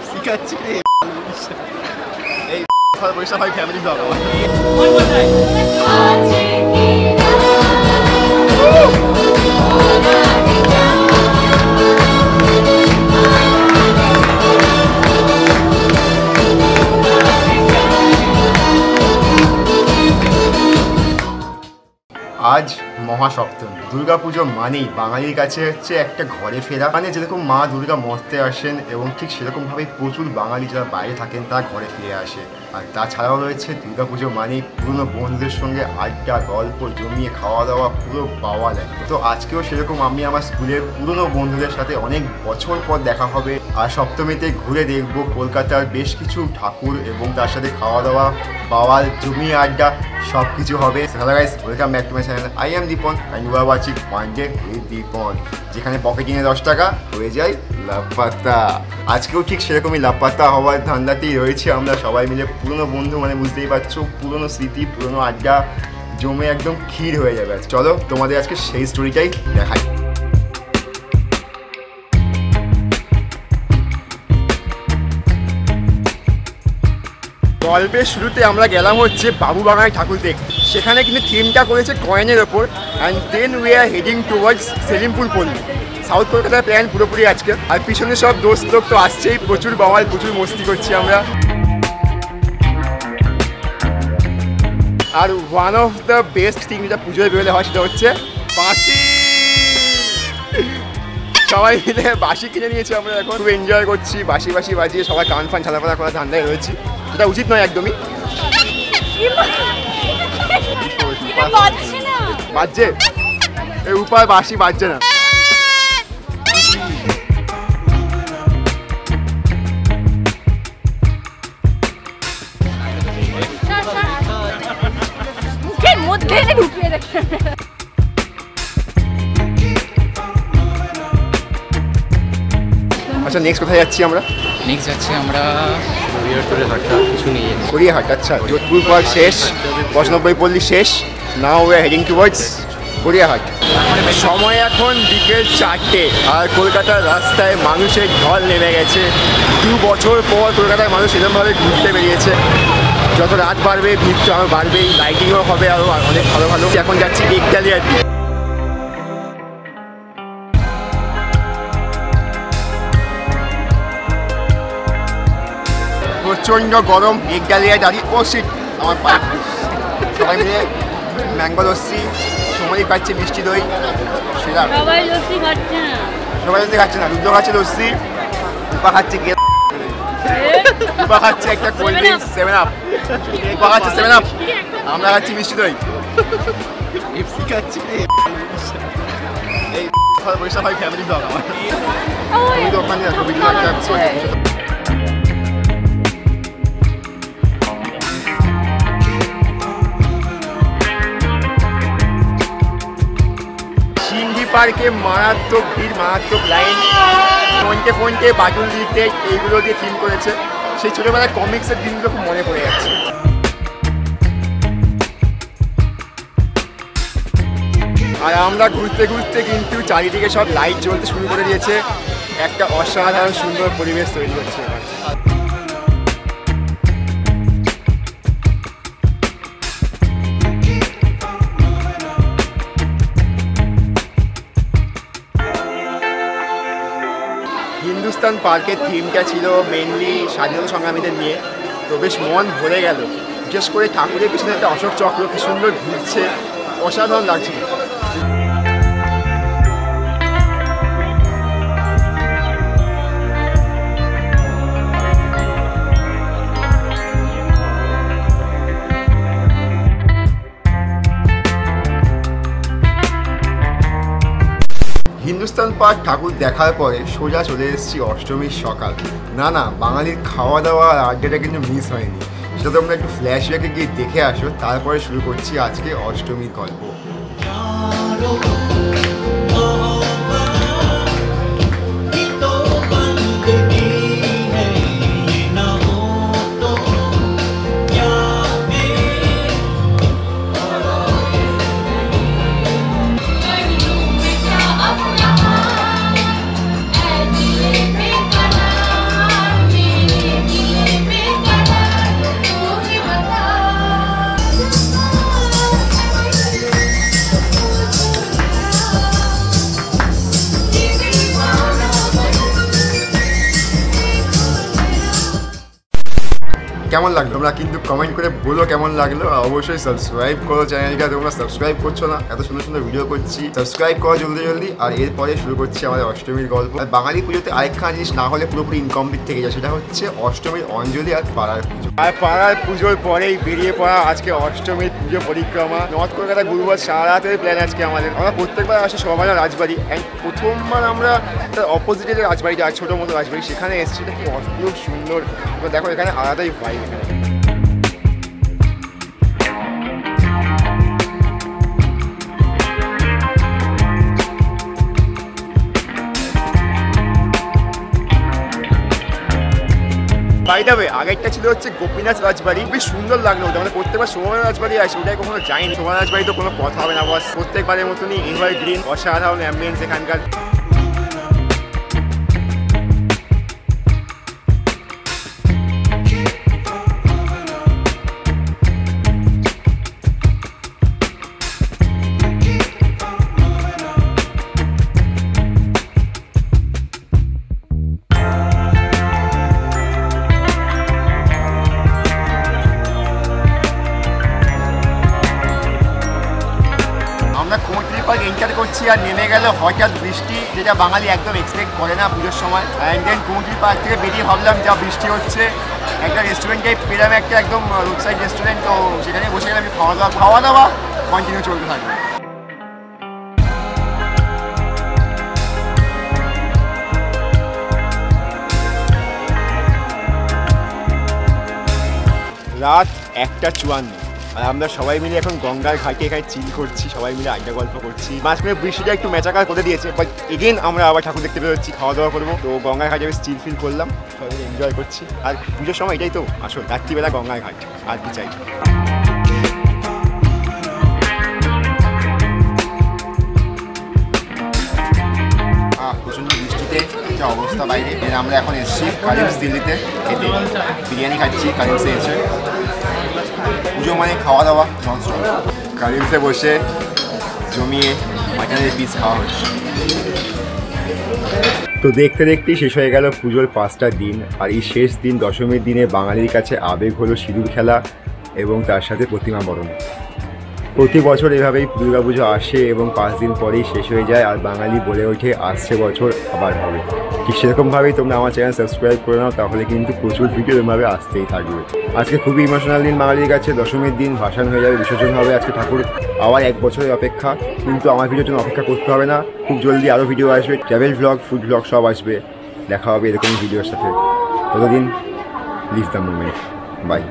Pikachu. Ej, bo już na Majka, nie. One more time. Mahasaptami. Durga Puja মানেই বাঙালির কাছে হচ্ছে একটা ঘরে ফেরা। মানে যেরকম মা দুর্গা মরতে আসেন এবং ঠিক সেরকমভাবে প্রচুর বাঙালি যারা বাইরে থাকেন, তারা ঘরে ফিরে আসে। আর তাছাড়াও রয়েছে দুর্গাপুজো মানেই পুরনো বন্ধুদের সঙ্গে আড্ডা, গল্প, জমিয়ে খাওয়া দাওয়া পুরো পাওয়া যায়। তো আজকেও সেরকম আমি আমার স্কুলের পুরনো বন্ধুদের সাথে অনেক বছর পর দেখা হবে। আর সপ্তমীতে ঘুরে দেখব কলকাতার বেশ কিছু ঠাকুর এবং তার সাথে খাওয়া দাওয়া বাওয়াল, জমি, আড্ডা সব কিছু হবে। Hello guys welcome back to my channel I am Dipan and you are watching one with Dipan যেখানে পকেটিংয়ে দশ টাকা হয়ে যায় লাপাত্তা আজকেও ঠিক সেরকমই লাপাত্তা হওয়ার ধান্দাতেই রয়েছে আমরা সবাই মিলে। পুরনো বন্ধু মানে বুঝতেই পারছ, পুরনো স্মৃতি, পুরনো আড্ডা, জমে একদম ক্ষীর হয়ে যাবে। চলো তোমাদের আজকে সেই স্টোরিটাই দেখাই। গল্পের শুরুতে আমরা গেলাম হচ্ছে বাবু বাগানে ঠাকুর দেখতে। সেখানে কিন্তু থিমটা করেছে কয়েনের ওপর and then we are heading towards Selimpur Pally south কলকাতার প্ল্যান পুরোপুরি আজকে। আর পিছনে সব দোস্ত লোক তো আসছেই, প্রচুর বাওয়াল, প্রচুর মস্তি করছি আমরা। আর one of the best thing যেটা পুজোয় বেরোলে হয় সেটা হচ্ছে বাঁশি। সবাই মিলে বাঁশি কিনে নিয়েছি আমরা এখন। খুব এনজয় করছি, বাঁশি বাঁশি বাজিয়ে সবাই কান ফান ছালাপালা করার ধান্দায় রয়েছি। এটা উচিত নয় একদমই। বাজছে এই উপায় বাঁশি বাজছে না। মুখের মধ্যে ঢুকিয়ে দেখে আচ্ছা নেক্সট কোথায় যাচ্ছি আমরা? নেক্সট যাচ্ছি আমরা বিরাটপুরের হাটটা কিছু নিয়ে গড়িয়াহাট আচ্ছা যোধপুর পার্ক শেষ পঁচানব্বই পল্লী শেষ নাও আর হেডিং টুয়ার্ডস গড়িয়াহাট সময় এখন বিকেল চারটে আর কলকাতার রাস্তায় মানুষের ঢল নেমে গেছে। দু বছর পর কলকাতার মানুষ এরকমভাবে ঘুরতে বেরিয়েছে। যত রাত বাড়বে ভিড় তো আরও বাড়বেই লাইটিংও হবে আরও অনেক ভালো ভালো। এখন যাচ্ছি একডালিয়ার দিকে প্রচণ্ড গরম এক ডালিয়ায় দাঁড়িয়ে ও সিট আমার পায়ে সবাই মিলে ম্যাঙ্গো লস্যি সময় পাচ্ছে মিষ্টি দই সেরা। সবাই লস্যি খাচ্ছে না। সবাই লস্যি খাচ্ছে না রুদ্র খাচ্ছে লস্যি রূপা খাচ্ছে গে রূপা খাচ্ছে একটা cold drinks seven up Rupa খাচ্ছে সেভেন আপ আমরা খাচ্ছি মিষ্টি দই। এফসি খাচ্ছি। এই পয়সা ফ্যামিলি ব্লগ আমার। ওই দোকানে ছবি পার্কে মারাত্মক ভিড়, মারাত্মক লাইন ফোনটে ফোনটে, বাটুল দিতে এইগুলো দিয়ে থিম করেছে। সেই ছোটোবেলায় কমিক্সের দিনগুলো খুব মনে পড়ে যাচ্ছে। আর আমরা ঘুরতে ঘুরতে কিন্তু চারিদিকে সব লাইট জ্বলতে শুরু করে দিয়েছে। একটা অসাধারণ সুন্দর পরিবেশ তৈরি হচ্ছে এবার। পার্কের থিমটা ছিল মেনলি স্বাধীনতা সংগ্রামীদের নিয়ে। তো বেশ মন ভরে গেল। বিশেষ করে ঠাকুরের পিছনে একটা অশোক চক্র, কি সুন্দর ঘুরছে। অসাধারণ লাগছিল। হিন্দুস্তান পার্ক ঠাকুর দেখার পরে সোজা চলে এসেছি অষ্টমীর সকাল। না না, বাঙালির খাওয়া দাওয়া আর আড্ডাটা কিন্তু মিস হয়নি। সেটা তোমরা একটু ফ্ল্যাশ ব্যাকে গিয়ে দেখে আসো, তারপরে শুরু করছি আজকে অষ্টমীর গল্প। কেমন লাগল? তোমরা কিন্তু কমেন্ট করে বলো কেমন লাগল অবশ্যই সাবস্ক্রাইব করো চ্যানেলটা তোমরা সাবস্ক্রাইব করছ না, এত সুন্দর সুন্দর ভিডিও করছি। সাবস্ক্রাইব করো জলদি জলদি আর এরপরে শুরু করছি আমাদের অষ্টমীর গল্প। আর বাঙালি পুজোতে আরেকখানা জিনিস না হলে পুরোপুরি ইনকমপ্লিট থেকে যায়, সেটা হচ্ছে অষ্টমীর অঞ্জলি আর পাড়ার পুজো। আর পাড়ার পুজোর পরেই বেরিয়ে পড়া আজকে অষ্টমীর পুজো পরিক্রমা। নর্থ কলকাতা গুরুবার সারা রাতের প্ল্যান আজকে আমাদের। আমরা প্রত্যেকবার আসি সবাই রাজবাড়ি। অ্যান্ড প্রথমবার আমরা তার অপোজিটে যে রাজবাড়িটা, ছোটো মতো রাজবাড়ি, সেখানে এসেছি। এটা কি অদ্ভুত সুন্দর। দেখো এখানে আলাদাই ভাই আগেরটা ছিল হচ্ছে গোপীনাথ রাজবাড়ি। খুবই সুন্দর লাগল ওটা। মানে প্রত্যেকবার সোমান রাজবাড়ি আসে, ওটাই কখনো যাইনি সোমান রাজবাড়ি তো কোনো কথা হবে না বস প্রত্যেকবারের মতনই এভার গ্রিন অসাধারণ অ্যাম্বিয়েন্স এখানকার। এন্টার করছি আর নেমে গেল। হঠাৎ বৃষ্টি, যেটা বাঙালি একদম এক্সপেক্ট করে না পুজোর সময়। অ্যান্ড দেন কোমরটুলি পার্ক থেকে বেরিয়ে ভাবলাম, যা বৃষ্টি হচ্ছে। একটা রেস্টুরেন্টে পেলাম, একটা একদম রোড সাইড রেস্টুরেন্ট তো সেখানে বসে গেলাম খাওয়া দাওয়া খাওয়া দাওয়া কন্টিনিউ চলতে থাকবে। রাত একটা চুয়ান্ন। আর আমরা সবাই মিলে এখন গঙ্গার ঘাটে এখানে চিল করছি, সবাই মিলে আড্ডা গল্প করছি। মাঝখানে বৃষ্টিটা একটু মেচাকার করে দিয়েছে বাট এগেন আমরা আবার ঠাকুর দেখতে বেরোচ্ছি খাওয়া দাওয়া করব। তো গঙ্গার ঘাটে বেশ চিল ফিল করলাম, সবাই এনজয় করছি। আর পুজোর সময় এটাই তো আসল রাত্রিবেলা গঙ্গার ঘাট, আর কি চাই। প্রচণ্ড বৃষ্টিতে অবস্থা বাইরে। আমরা এখন এসেছি কালিমস দিল্লিতে খেতে। বিরিয়ানি খাচ্ছি কালিমসে এসে। পুজো মানে খাওয়া দাওয়া ননস্টপ কালিমসে বসে জমিয়ে মাটনের পিস খাওয়া হচ্ছে। তো দেখতে দেখতেই শেষ হয়ে গেল পুজোর পাঁচটা দিন। আর এই শেষ দিন, দশমীর দিনে বাঙালির কাছে আবেগ হলো সিঁদুর খেলা এবং তার সাথে প্রতিমা বরণ। প্রতি বছর এভাবেই দুর্গাপুজো আসে এবং পাঁচ দিন পরেই শেষ হয়ে যায় আর বাঙালি বলে ওঠে, আসছে বছর আবার হবে। ঠিক সেরকমভাবেই তোমরা আমার চ্যানেল সাবস্ক্রাইব করে নাও, তাহলে কিন্তু প্রচুর ভিডিও এরকমভাবে আসতেই থাকবে। আজকে খুবই ইমোশনাল দিন বাঙালির কাছে, দশমীর দিন ভাসান হয়ে যাবে, বিসর্জন হবে আজকে ঠাকুর আবার এক বছরের অপেক্ষা, কিন্তু আমার ভিডিওর জন্য অপেক্ষা করতে হবে না, খুব জলদি আরও ভিডিও আসবে ট্রাভেল ভ্লগ ফুড ভ্লগ সব আসবে, দেখা হবে এরকম ভিডিওর সাথে। ততদিন লিভ দ্য মুমেন্ট বাই